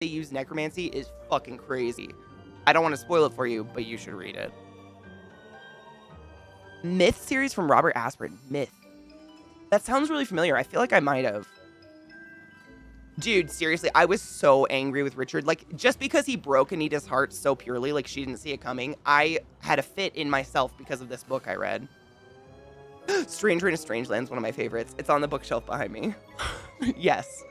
they use necromancy is fucking crazy. I don't want to spoil it for you, but you should read it. Myth series from Robert Asprin. Myth. That sounds really familiar. I feel like I might have. Dude, seriously, I was so angry with Richard. Like, just because he broke Anita's heart so purely, like she didn't see it coming, I had a fit in myself because of this book I read. Stranger in a Strange Land is one of my favorites. It's on the bookshelf behind me. yes.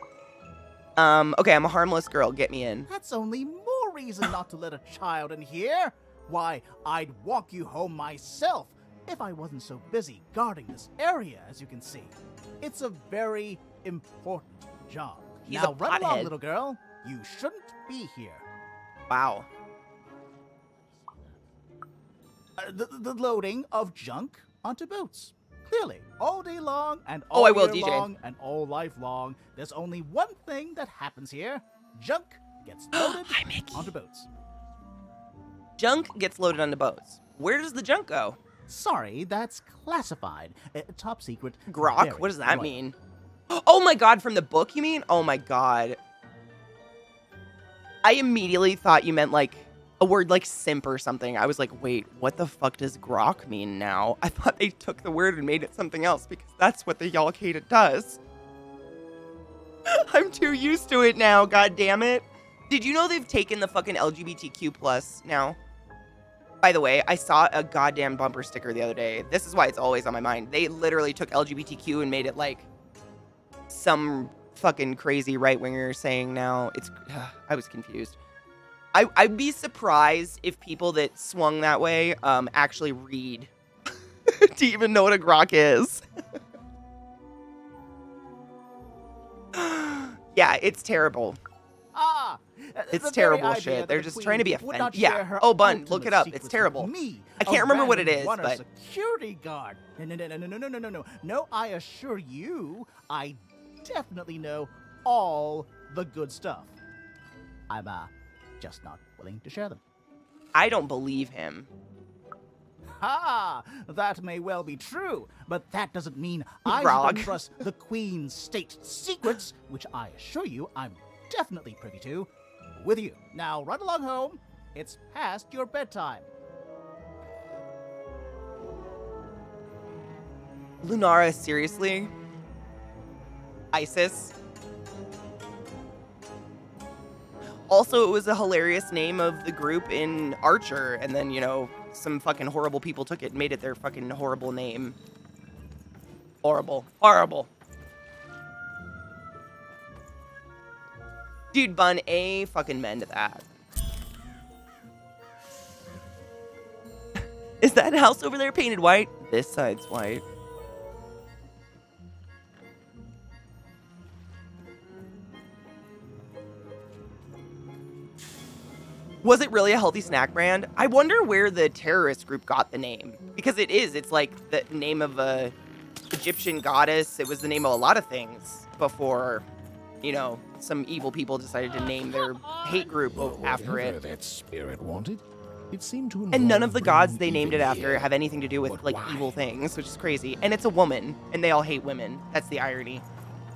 Um, okay, I'm a harmless girl. Get me in. That's only more reason not to let a child in here. Why, I'd walk you home myself if I wasn't so busy guarding this area, as you can see. It's a very important job. He's now run along, little girl. You shouldn't be here. Wow. Uh, the, the loading of junk onto boats. Clearly, all day long and Oh, all I will, year DJ. long and all life long, there's only one thing that happens here: junk gets loaded Hi, Mickey. onto boats. Junk gets loaded onto boats. Where does the junk go? Sorry, that's classified, uh, top secret. Grok? What does that mean? Oh my god, from the book you mean? Oh my god. I immediately thought you meant like a word like simp or something. I was like, wait, what the fuck does grok mean now? I thought they took the word and made it something else because that's what the y'all does. I'm too used to it now, god damn it. Did you know they've taken the fucking LGBTQ plus now? By the way, I saw a goddamn bumper sticker the other day. This is why it's always on my mind. They literally took LGBTQ and made it like some fucking crazy right winger saying now. It's I was confused. I, I'd be surprised if people that swung that way um, actually read to even know what a grok is. yeah, it's terrible. Ah, it's terrible shit. They're the just trying to be offensive. Yeah. Oh, Bun, look it up. It's terrible. Me, I can't remember what it is, but security guard. No, no, no, no, no, no, no, no. No, I assure you, I definitely know all the good stuff. I'm a just not willing to share them. I don't believe him. Ha! That may well be true, but that doesn't mean I Grog. should trust the Queen's state secrets, which I assure you I'm definitely privy to, with you. Now run along home. It's past your bedtime. Lunara, seriously? ISIS? Also, it was a hilarious name of the group in Archer, and then, you know, some fucking horrible people took it and made it their fucking horrible name. Horrible. Horrible. Dude, Bun, A fucking men to that. Is that house over there painted white? This side's white. Was it really a healthy snack brand? I wonder where the terrorist group got the name. Because it is. It's like the name of a Egyptian goddess. It was the name of a lot of things before, you know, some evil people decided to name their hate group oh, o- after it. that spirit wanted, it seemed to And none of the gods they named it after here. have anything to do with But like why? evil things, which is crazy. And it's a woman, and they all hate women. That's the irony.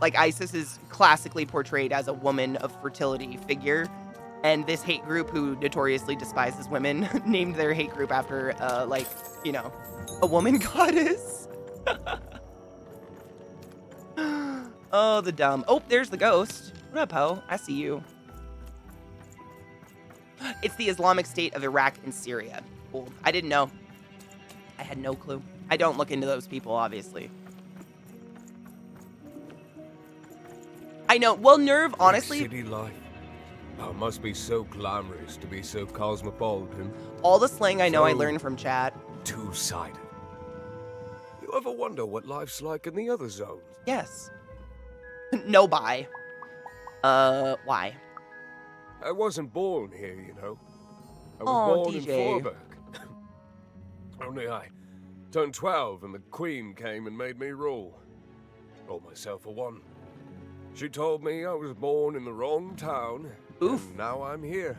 Like Isis is classically portrayed as a woman of fertility figure, and this hate group, who notoriously despises women, named their hate group after, uh, like, you know, a woman goddess. oh, the dumb. Oh, there's the ghost. What up, Ho? I see you. It's the Islamic State of Iraq and Syria. Cool. I didn't know. I had no clue. I don't look into those people, obviously. I know. Well, Nerve, honestly, City life. Oh, must be so glamorous to be so cosmopolitan. all the slang I know I learned from chat. Two-sided. You ever wonder what life's like in the other zones? Yes. no buy. Uh, why? I wasn't born here, you know. I was born DJ. in Fourburg. Only I turned 12 and the Queen came and made me rule. Rolled myself a one. She told me I was born in the wrong town. Oof. And now I'm here.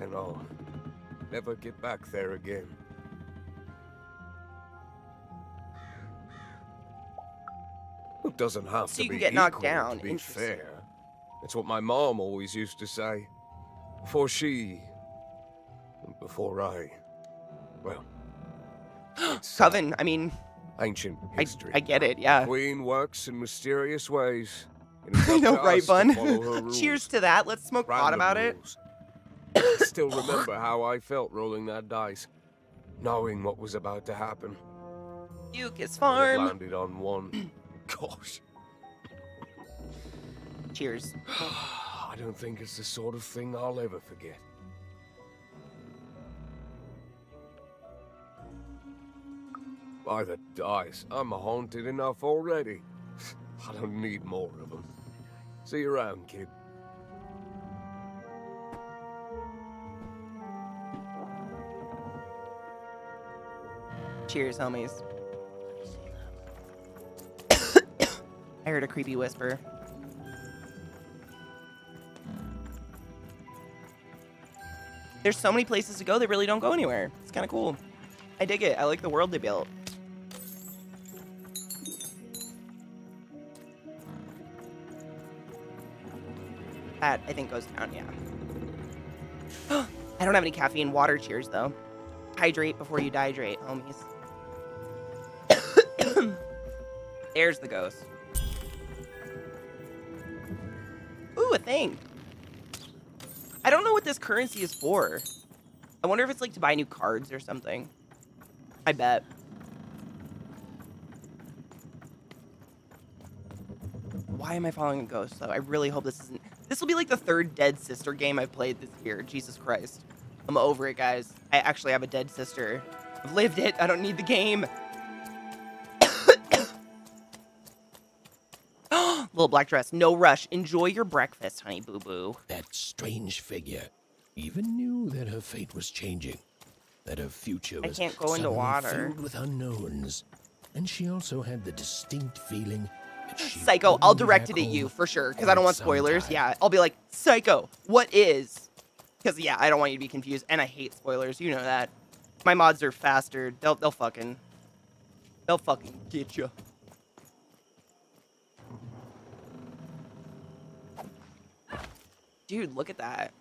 And I'll never get back there again. It doesn't have So to you can be get knocked equal down. To be fair. It's what my mom always used to say. Before she. Before I. Well. Coven, I mean, Ancient history. I get it, yeah. Queen works in mysterious ways. I know, right, bun? follow her rules. Cheers to that. Let's smoke pot Random about it. rules. I still remember how I felt rolling that dice, knowing what was about to happen. Duke is It farm. landed on one. Gosh, Cheers. I don't think it's the sort of thing I'll ever forget. By the dice, I'm haunted enough already. I don't need more of them. See you around, kid. Cheers, homies. I heard a creepy whisper. There's so many places to go that really don't go anywhere. It's kind of cool. I dig it. I like the world they built. That, I think, goes down, yeah. I don't have any caffeine. Water cheers, though. Hydrate before you dehydrate, homies. There's the ghost. Ooh, a thing. I don't know what this currency is for. I wonder if it's like to buy new cards or something. I bet. Why am I following a ghost though? I really hope this isn't. This will be like the third Dead Sister game I've played this year. Jesus Christ. I'm over it, guys. I actually have a dead sister. I've lived it. I don't need the game. Little black dress. No rush. Enjoy your breakfast, honey boo boo. That strange figure even knew that her fate was changing, that her future I was can't go into water. filled with unknowns, and she also had the distinct feeling Psycho, I'll direct it at you for sure, because I don't want spoilers. Yeah, I'll be like, Psycho, what is? Because yeah, I don't want you to be confused, and I hate spoilers. You know that. My mods are faster. They'll they'll fucking they'll fucking get you. Dude, look at that.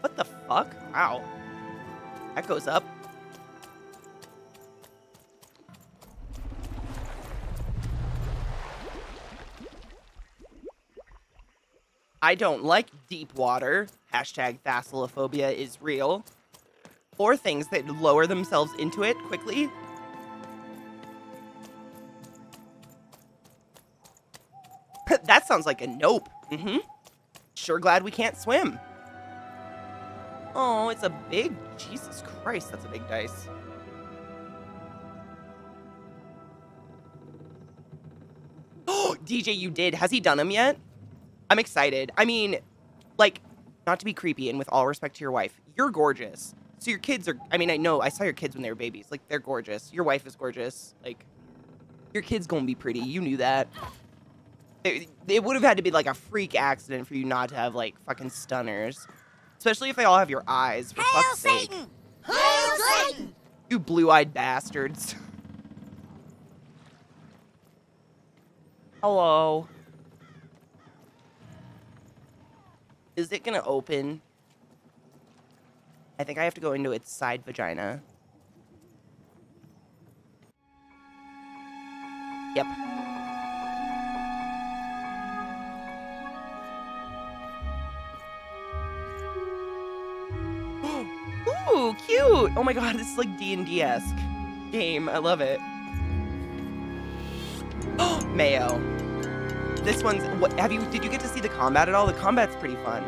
What the fuck? Wow. That goes up. I don't like deep water. Hashtag thalassophobia is real. Or things that lower themselves into it quickly. that sounds like a nope. Mm-hmm. Sure glad we can't swim. Oh, it's a big Jesus Christ, that's a big dice. Oh, DJ, you did. Has he done them yet? I'm excited. I mean, like, not to be creepy, and with all respect to your wife, you're gorgeous. So your kids are. I mean, I know I saw your kids when they were babies. Like, they're gorgeous. Your wife is gorgeous. Like, your kid's gonna be pretty. You knew that. It, it would have had to be like a freak accident for you not to have like fucking stunners, especially if they all have your eyes. For Hail fuck's sake, Satan! Hail Satan! you blue-eyed bastards. Hello. Is it gonna open? I think I have to go into its side vagina. Yep. Ooh, cute! Oh my god, this is like D&D-esque game. I love it. Oh, Mayo. This one's what have you did you get to see the combat at all? The combat's pretty fun.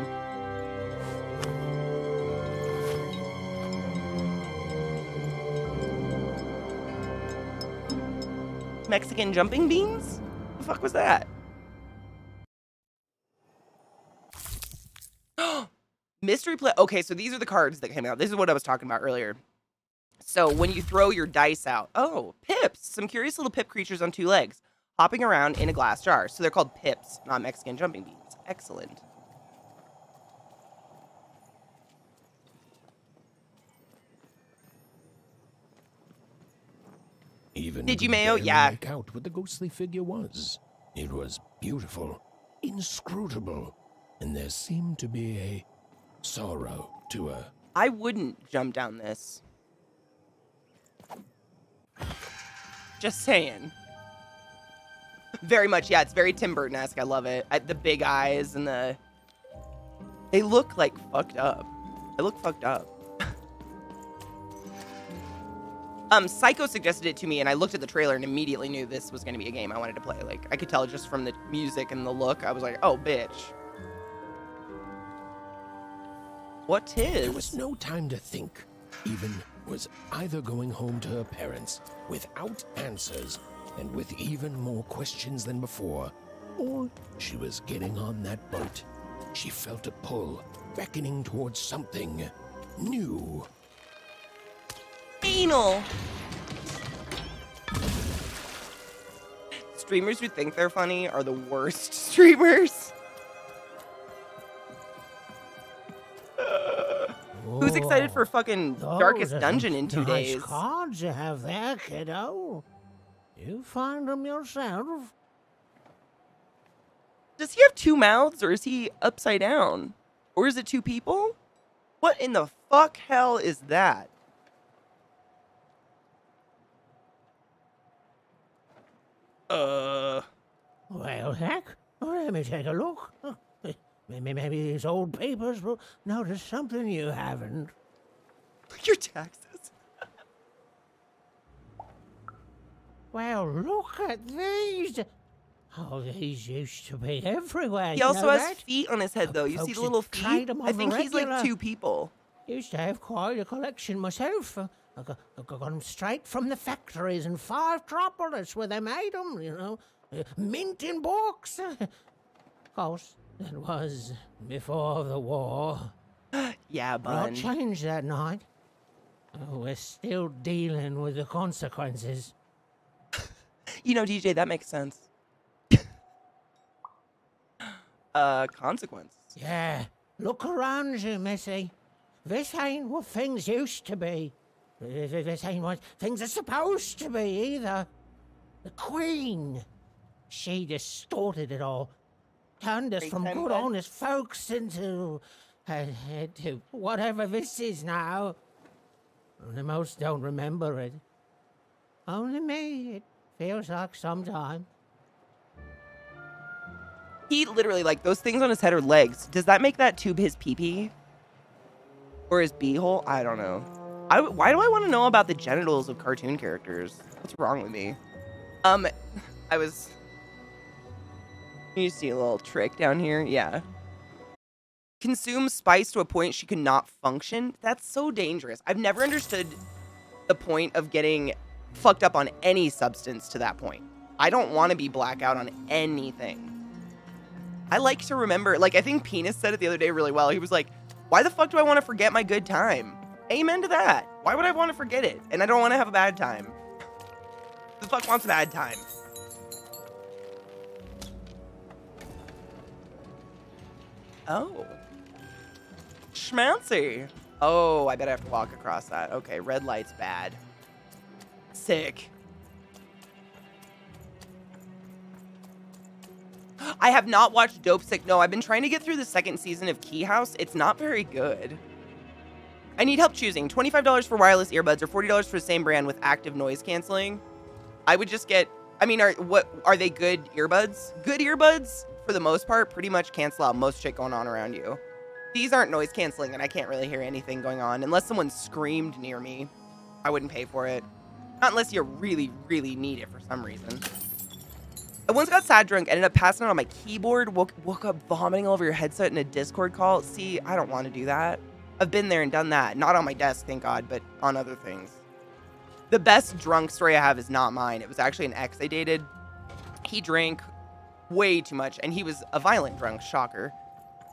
Mexican jumping beans? The fuck was that? Mystery play. Okay, so these are the cards that came out. This is what I was talking about earlier. So when you throw your dice out, oh, pips, some curious little pip creatures on two legs, hopping around in a glass jar. So they're called pips, not Mexican jumping beans. Excellent. Even Did you, Mayo? Yeah. Make out what the ghostly figure was. It was beautiful, inscrutable, and there seemed to be a sorrow to her. I wouldn't jump down this. Just saying. Very much, yeah. It's very Tim Burton-esque. I love it. I, the big eyes and the. They look like fucked up. They look fucked up. um, Psycho suggested it to me, and I looked at the trailer and immediately knew this was going to be a game I wanted to play. Like I could tell just from the music and the look. I was like, oh, bitch. What There was no time to think. Even was either going home to her parents without answers and with even more questions than before, or she was getting on that boat. She felt a pull, beckoning towards something new. anal. Streamers who think they're funny are the worst streamers. Who's excited for fucking oh, Darkest Dungeon in two Oh, nice days? cards you have there, kiddo. You find them yourself. Does he have two mouths or is he upside down? Or is it two people? What in the fuck hell is that? Uh, Well, heck, let me take a look. Maybe, maybe these old papers will notice something you haven't. your taxes. Well, look at these. Oh, these used to be everywhere. He you also has that? feet on his head, though. You see the little feet? I think he's like two people. Used to have quite a collection myself. I got, I got them straight from the factories in Fivetropolis where they made them, you know. Mint in books. of course, that was before the war. Yeah, but. lot changed that night. We're still dealing with the consequences. You know, DJ, that makes sense. uh, consequence. Yeah, look around you, Missy. This ain't what things used to be. Th- th- This ain't what things are supposed to be either. The Queen, she distorted it all. Turned us Big from good, bud. honest folks into, uh, into whatever this is now. Only most don't remember it. Only me, it feels like sometime. He literally, like, those things on his head are legs. Does that make that tube his pee pee? Or his beehole? I don't know. I, why do I want to know about the genitals of cartoon characters? What's wrong with me? Um, I was. You see a little trick down here? Yeah. Consume spice to a point she could not function? That's so dangerous. I've never understood the point of getting fucked up on any substance to that point. I don't want to be blackout on anything. I like to remember, like, I think Penis said it the other day really well. He was like, why the fuck do I want to forget my good time? Amen to that. Why would I want to forget it? And I don't want to have a bad time. The fuck wants a bad time? Oh. Schmancy. Oh, I bet I have to walk across that. Okay, red light's bad. Sick. I have not watched Dopesick. No, I've been trying to get through the second season of Key House. It's not very good. I need help choosing $25 for wireless earbuds or $40 for the same brand with active noise canceling. I would just get I mean, are what are they good earbuds? Good earbuds for the most part pretty much cancel out most shit going on around you. These aren't noise canceling and I can't really hear anything going on unless someone screamed near me. I wouldn't pay for it. Not unless you really, really need it for some reason. I once got sad drunk, ended up passing out on my keyboard, woke, woke up vomiting all over your headset in a Discord call. See, I don't want to do that. I've been there and done that. Not on my desk, thank God, but on other things. The best drunk story I have is not mine. It was actually an ex I dated. He drank way too much, and he was a violent drunk, shocker.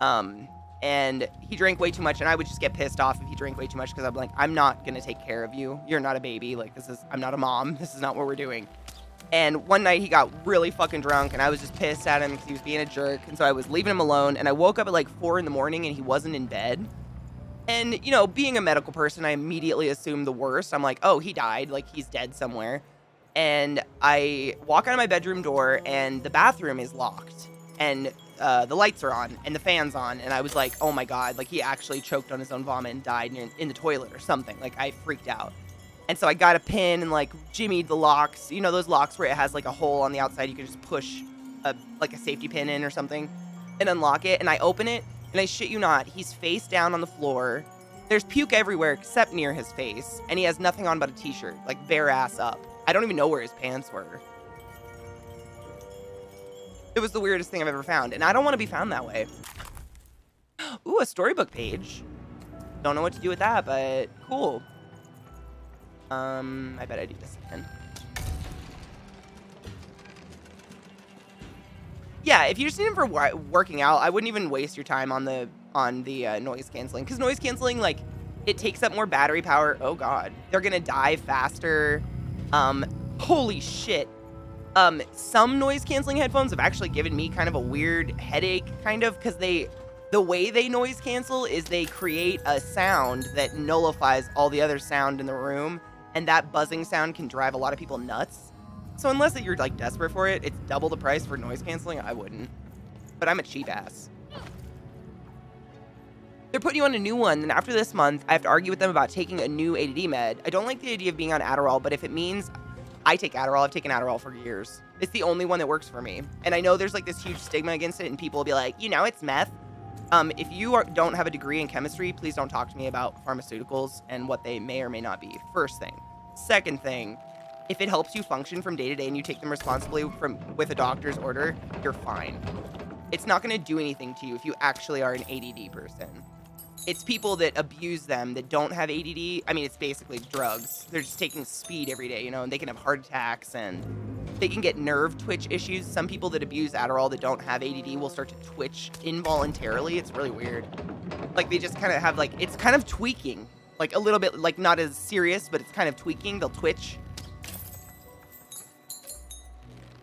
Um, and he drank way too much, and I would just get pissed off if he drank way too much because I'm like, I'm not gonna take care of you. You're not a baby. Like this is, I'm not a mom. This is not what we're doing. And one night he got really fucking drunk, and I was just pissed at him because he was being a jerk. And so I was leaving him alone, and I woke up at like four in the morning, and he wasn't in bed. And you know, being a medical person, I immediately assumed the worst. I'm like, oh, he died. Like he's dead somewhere. And I walk out of my bedroom door, and the bathroom is locked. And uh, the lights are on and the fans on, and I was like, oh my god, like he actually choked on his own vomit and died in, in the toilet or something. Like I freaked out. And so I got a pin and like jimmied the locks. You know those locks where it has like a hole on the outside you can just push a like a safety pin in or something and unlock it. And I open it and I shit you not, he's face down on the floor. There's puke everywhere except near his face, and he has nothing on but a t-shirt, like bare ass up. I don't even know where his pants were. It was the weirdest thing I've ever found, and I don't want to be found that way. Ooh, a storybook page. Don't know what to do with that, but cool. Um, I bet I do this again. Yeah, if you're just him for working out, I wouldn't even waste your time on the on the uh, noise canceling because noise canceling like it takes up more battery power. Oh god, they're gonna die faster. Um, holy shit. Um, some noise canceling headphones have actually given me kind of a weird headache, kind of, because they, the way they noise cancel is they create a sound that nullifies all the other sound in the room, and that buzzing sound can drive a lot of people nuts. So unless you're like desperate for it, it's double the price for noise canceling. I wouldn't, but I'm a cheap ass. They're putting you on a new one, and after this month, I have to argue with them about taking a new ADD med. I don't like the idea of being on Adderall, but if it means I take Adderall. I've taken Adderall for years. It's the only one that works for me. And I know there's like this huge stigma against it, and people will be like, you know, it's meth. Um, if you are, don't have a degree in chemistry, please don't talk to me about pharmaceuticals and what they may or may not be. First thing. Second thing, if it helps you function from day to day and you take them responsibly from with a doctor's order, you're fine. It's not going to do anything to you if you actually are an ADD person it's people that abuse them that don't have ADD. I mean, it's basically drugs. They're just taking speed every day, you know, and they can have heart attacks and they can get nerve twitch issues. Some people that abuse Adderall that don't have ADD will start to twitch involuntarily. It's really weird. Like they just kind of have like it's kind of tweaking, like a little bit, like not as serious, but it's kind of tweaking. They'll twitch.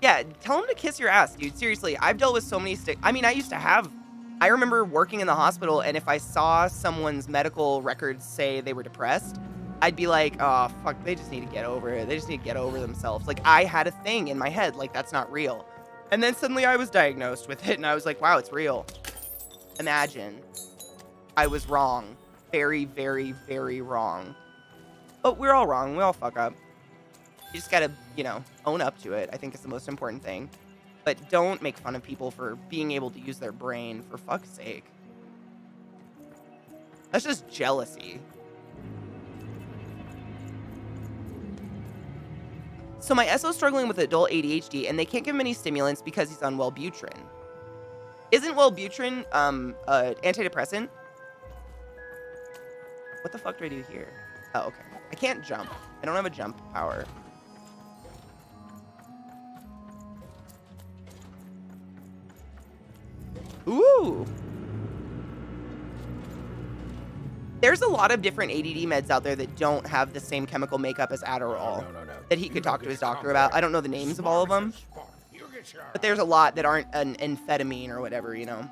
Yeah, tell them to kiss your ass, dude. Seriously, I've dealt with so many stick. I mean, I used to have I remember working in the hospital, and if I saw someone's medical records say they were depressed, I'd be like, oh, fuck, they just need to get over it. They just need to get over themselves. Like, I had a thing in my head, like, that's not real. And then suddenly I was diagnosed with it, and I was like, wow, it's real. Imagine. I was wrong. Very, very, very wrong. But we're all wrong. We all fuck up. You just gotta, you know, own up to it. I think is the most important thing. But don't make fun of people for being able to use their brain, for fuck's sake. That's just jealousy. So my SO's struggling with adult ADHD, and they can't give him any stimulants because he's on Wellbutrin. Isn't Wellbutrin um, an antidepressant? What the fuck do I do here? Oh, okay. I can't jump. I don't have a jump power. Ooh. There's a lot of different ADD meds out there that don't have the same chemical makeup as Adderall No, no, no. that he could talk to his doctor about. I don't know the names of all of them, but there's a lot that aren't an amphetamine or whatever, you know.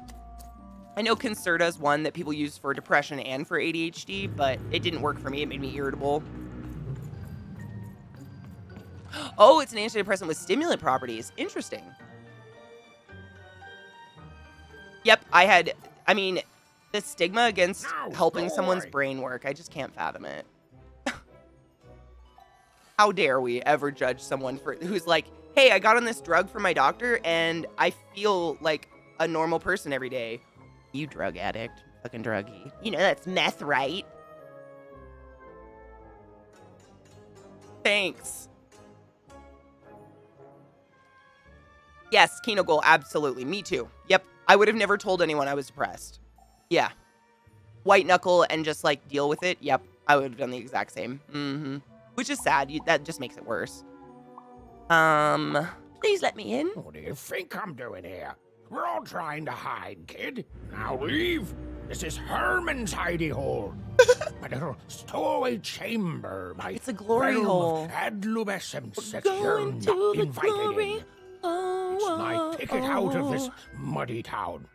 I know Concerta is one that people use for depression and for ADHD, but it didn't work for me. It made me irritable. Oh, it's an antidepressant with stimulant properties. Interesting. Yep, I had. I mean, the stigma against No, helping someone's brain work, I just can't fathom it. How dare we ever judge someone for who's like, "Hey, I got on this drug from my doctor and I feel like a normal person every day." You drug addict, fucking druggie. You know that's meth, right? Thanks. Yes, Kino Goal, absolutely. Me too. Yep. I would have never told anyone I was depressed. Yeah. White knuckle and just like deal with it. Yep. I would have done the exact same. Mm-hmm. Which is sad. You, that just makes it worse. Um, please let me in. What do you think I'm doing here? We're all trying to hide, kid. Now leave. This is Herman's hidey hole. my little stowaway chamber. My It's a glory hole. Of adolescence that you're not invited glory. in. Oh, my oh, ticket out of this oh. muddy town.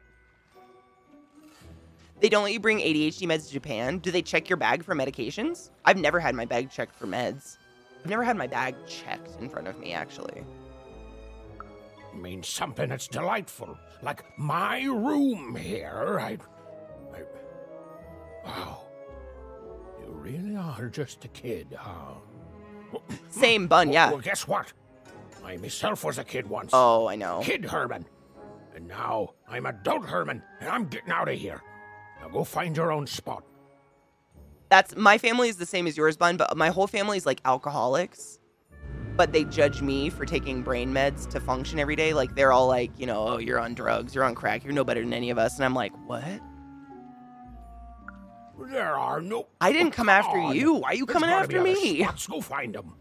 They don't let you bring ADHD meds to Japan. Do they check your bag for medications? I've never had my bag checked for meds. I've never had my bag checked in front of me, actually. means something that's delightful, like my room here. I, I, wow, you really are just a kid, huh? Same bun, oh, yeah. Well, guess what? I myself was a kid once. Oh, I know. Kid Herman. And now I'm adult Herman, and I'm getting out of here. Now go find your own spot. That's my family is the same as yours, bun, but my whole family is like alcoholics. But they judge me for taking brain meds to function every day. Like they're all like, you know, oh, you're on drugs, you're on crack, you're no better than any of us. And I'm like, what? There are no. I didn't oh, come after on. you. Why are you There's coming after me? spots. Go find them.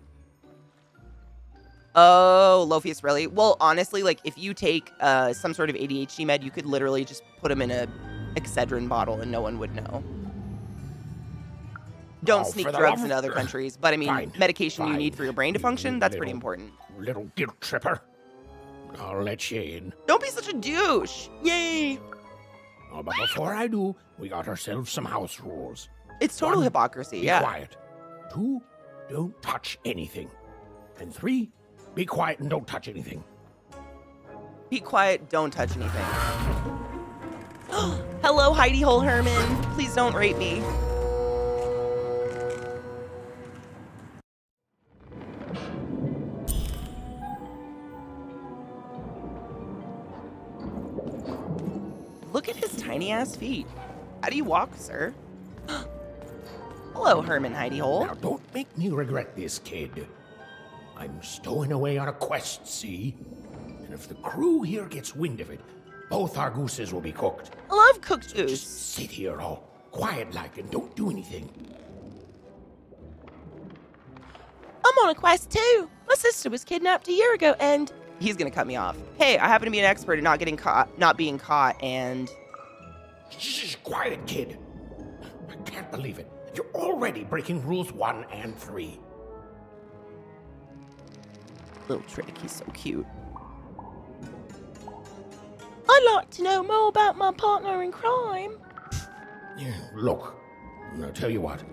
Oh, Lofius, really? Well, honestly, like if you take uh, some sort of ADHD med, you could literally just put them in a Excedrin bottle and no one would know. Don't Oh, sneak drugs into other countries, but I mean, Fine, medication you need for your brain to function, that's pretty important. Little guilt tripper. I'll let you in. Don't be such a douche. Yay. Oh, but before I do, we got ourselves some house rules. It's total One, hypocrisy, Be yeah. quiet. Two, don't touch anything. And three, be quiet and don't touch anything. Be quiet, don't touch anything. Hello, Heidi Hole Herman. Please don't rape me. Look at his tiny ass feet. How do you walk, sir? Hello, Herman Heidi Hole. Now, don't make me regret this, kid. I'm stowing away on a quest, see? And if the crew here gets wind of it, both our gooses will be cooked. I love cooked Just goose. sit here all quiet like and don't do anything. I'm on a quest too. My sister was kidnapped a year ago, and he's gonna cut me off. Hey, I happen to be an expert at not getting caught, not being caught, and Shh, quiet, kid. I can't believe it. You're already breaking rules one and three. Little trick. He's so cute. I'd like to know more about my partner in crime. Yeah, look, I'll tell you what.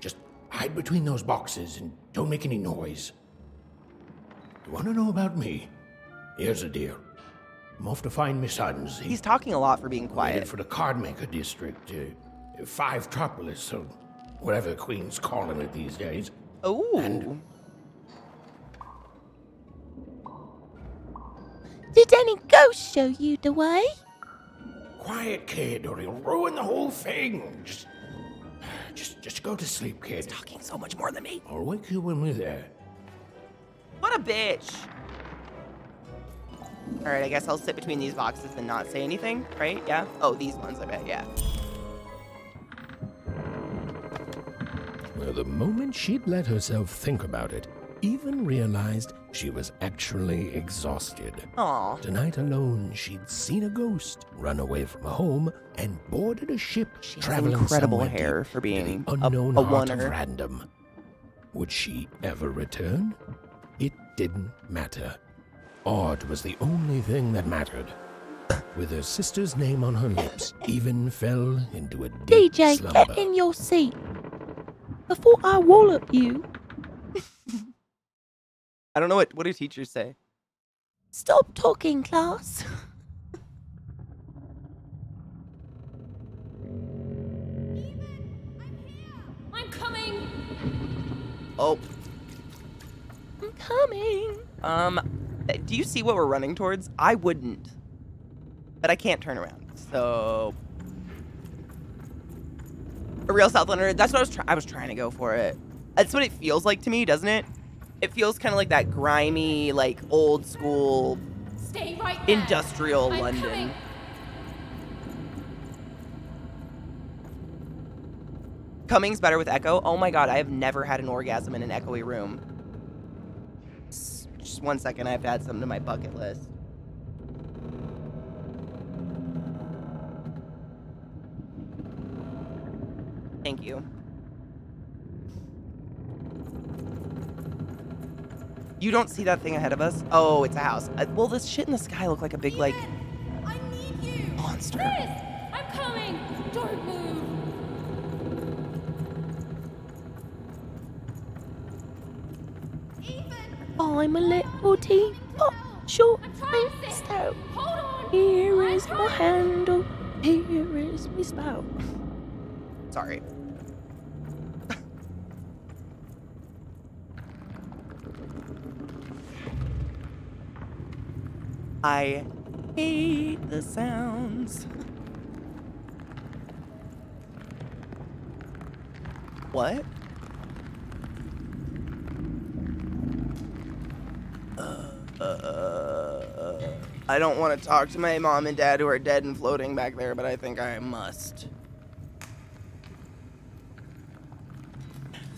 Just hide between those boxes and don't make any noise. You want to know about me? Here's the deal. I'm off to find my sons. He's talking a lot for being quiet. for the Cardmaker District, uh, Fivetropolis, or whatever the Queen's calling it these days. Oh, Did any ghost show you the way? Quiet, kid, or you'll ruin the whole thing. Just, just, just go to sleep, kid. He's talking so much more than me. I'll wake you when we're there. What a bitch. All right, I guess I'll sit between these boxes and not say anything, right? Yeah. Oh, these ones, I bet. Yeah. Well, the moment she'd let herself think about it, even realized she was actually exhausted. Aw. Tonight alone, she'd seen a ghost, run away from home, and boarded a ship She has traveling incredible hair deep for being the a- unknown a heart of random. Would she ever return? It didn't matter. Odd was the only thing that mattered. With her sister's name on her lips, Even fell into a deep DJ, slumber. get in your seat. Before I wallop you, I don't know what what do teachers say. stop talking, class. Even, I'm coming. Oh, I'm coming. um, do you see what we're running towards? I wouldn't, but I can't turn around. So, a real Southlander. That's what I was trying. I was trying to go for it. That's what it feels like to me, doesn't it? It feels kind of like that grimy, like old school Stay right industrial I'm London. coming. Cummings better with Echo. Oh my god, I have never had an orgasm in an echoey room. Just one second, I have to add something to my bucket list. Thank you. You don't see that thing ahead of us? Oh, it's a house. Uh, well, this shit in the sky look like a big, like, I need you. monster. Chris, I'm coming. Don't move. I'm a little teapot, short I'm trying to stout. Hold on. Here I'm is my handle. Here is my spout. Sorry. I hate the sounds. What? Uh, uh, uh, uh, I don't want to talk to my mom and dad who are dead and floating back there, but I think I must.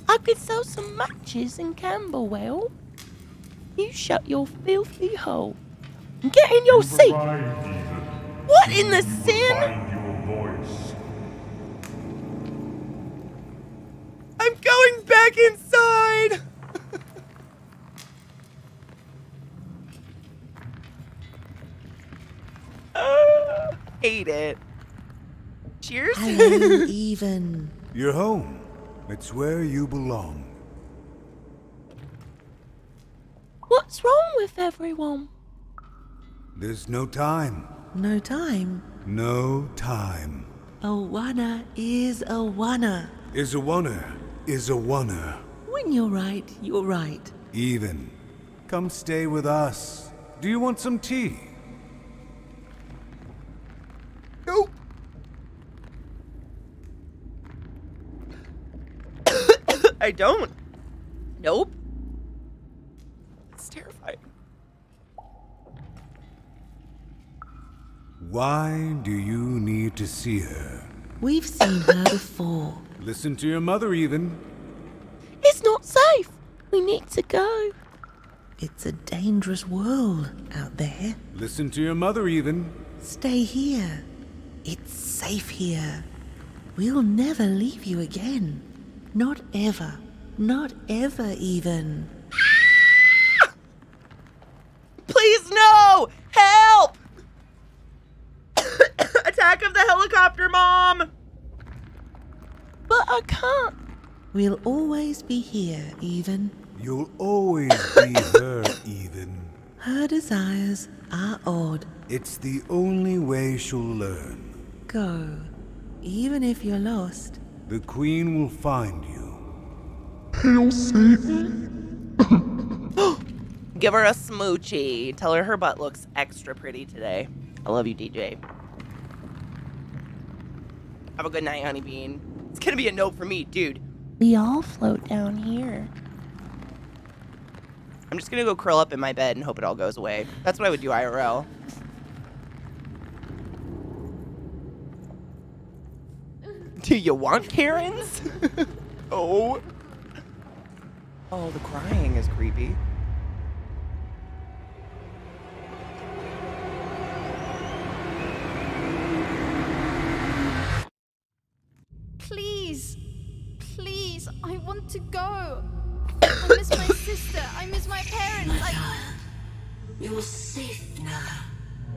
I could sell some matches in Camberwell. You shut your filthy hole. And Get in your seat. What in the sin? Your voice. I'm going back inside. Hate it. Cheers. Hello, even. You're home. It's where you belong. What's wrong with everyone? There's no time. No time. No time. A wanna is a wanna. Is a oneer. Is a oneer. When you're right, you're right. Even. Come stay with us. Do you want some tea? Nope. I don't. Nope. It's terrifying. Why do you need to see her? We've seen her before. Listen to your mother, even. It's not safe. We need to go. It's a dangerous world out there. Listen to your mother, even. Stay here. It's safe here. We'll never leave you again. Not ever. Not ever, even. Ah! Please, no! Help! Attack of the helicopter, Mom! But I can't. We'll always be here, even. You'll always be her, even. Her desires are odd. It's the only way she'll learn. Go. Even if you're lost. The Queen will find you. Give her a smoochie. Tell her her butt looks extra pretty today. I love you, DJ. Have a good night, honeybean. It's gonna be a note for me, dude. We all float down here. I'm just gonna go curl up in my bed and hope it all goes away. That's what I would do IRL. Do you want Karens? oh. Oh, the crying is creepy. Please. Please. I want to go. I miss my sister. I miss my parents. I. You're safe now.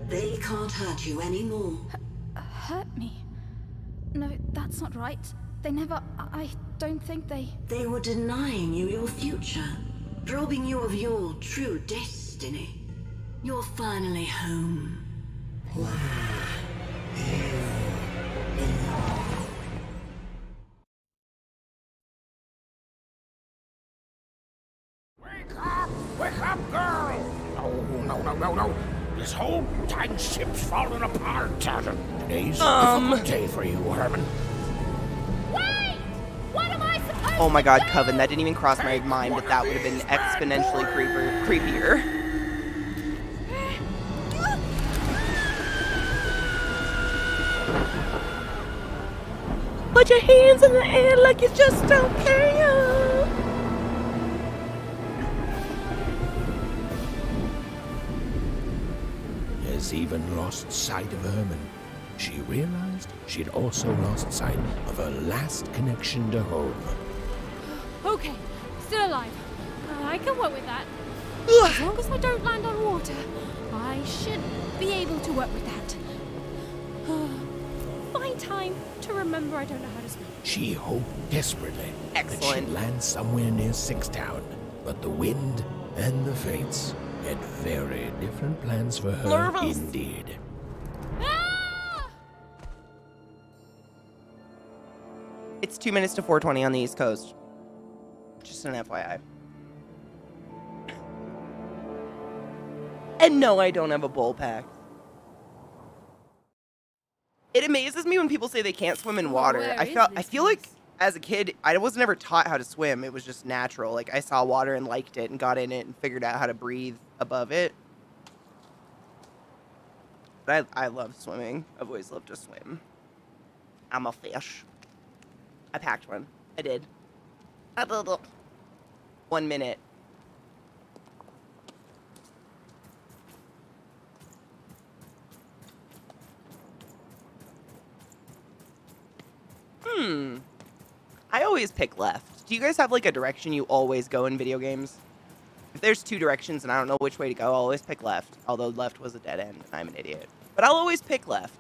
They can't hurt you anymore. Hurt me? No, that's not right. They never. I don't think they. They were denying you your future, robbing you of your true destiny. You're finally home. Wake no, no, no, no. This whole dang ship's falling apart. Today's Um. a day for you, Herman. Wait! What am I supposed Oh my god, do? Coven, that didn't even cross my mind that that would have been exponentially creeper, creepier. Put your hands in the air like you just don't care. Has even lost sight of Herman. She realized she'd also lost sight of her last connection to home. Okay, still alive. I can work with that. As long as I don't land on water, I should be able to work with that. Find time to remember I don't know how to swim. She hoped desperately that she'd land somewhere near Sixtown, but the wind and the fates had very different plans for her Nervous. indeed. Ah! It's two minutes to 420 on the East Coast. Just an FYI. And no, I don't have a bowl pack. It amazes me when people say they can't swim in water. where I is felt I this feel like as a kid, I was never taught how to swim. It was just natural. Like I saw water and liked it and got in it and figured out how to breathe above it. But I, I love swimming. I've always loved to swim. I'm a fish. I packed one. I did. One minute. Hmm. I always pick left. Do you guys have like a direction you always go in video games? If there's two directions and I don't know which way to go, I'll always pick left. Although left was a dead end and I'm an idiot. But I'll always pick left.